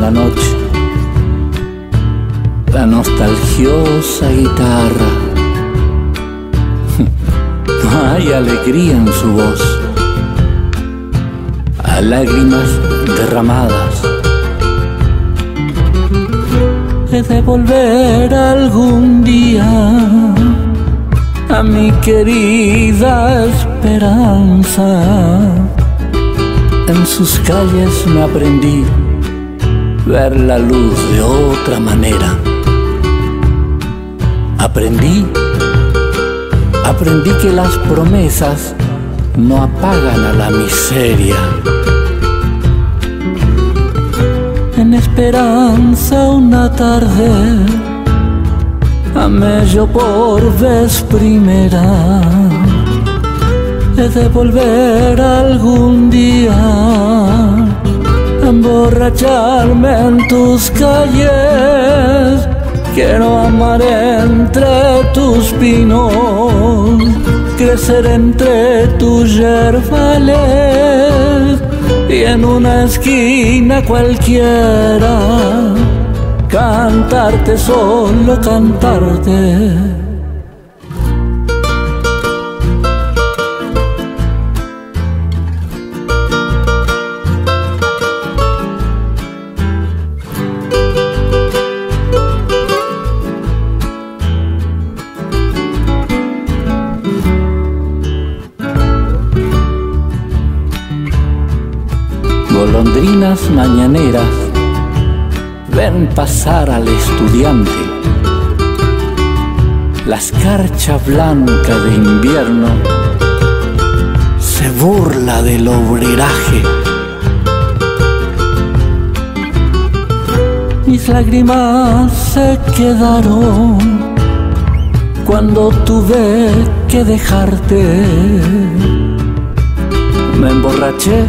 la noche, la nostalgiosa guitarra. No hay alegría en su voz, a lágrimas derramadas. He de volver algún día a mi querida esperanza. En sus calles me aprendí ver la luz de otra manera. Aprendí, aprendí que las promesas no apagan a la miseria. En esperanza una tarde amé yo por vez primera. De volver algún día emborracharme en tus calles. Quiero amar entre tus pinos, crecer entre tus yerbales y en una esquina cualquiera cantarte, solo cantarte. Mañaneras ven pasar al estudiante. La escarcha blanca de invierno se burla del obreraje. Mis lágrimas se quedaron cuando tuve que dejarte. Me emborraché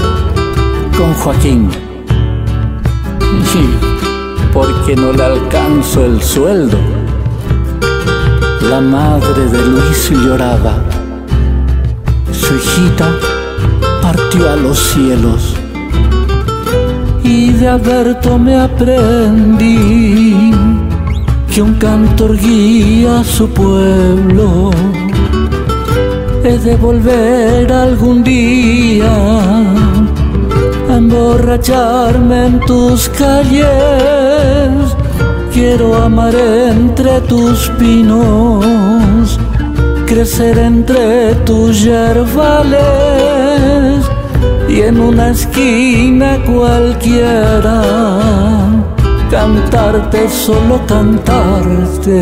con Joaquín. Porque no le alcanzo el sueldo. La madre de Luis lloraba. Su hijita partió a los cielos. Y de Alberto me aprendí que un cantor guía a su pueblo. He de volver algún día emborracharme en tus calles. Quiero amar entre tus pinos, crecer entre tus yerbales y en una esquina cualquiera cantarte, solo cantarte.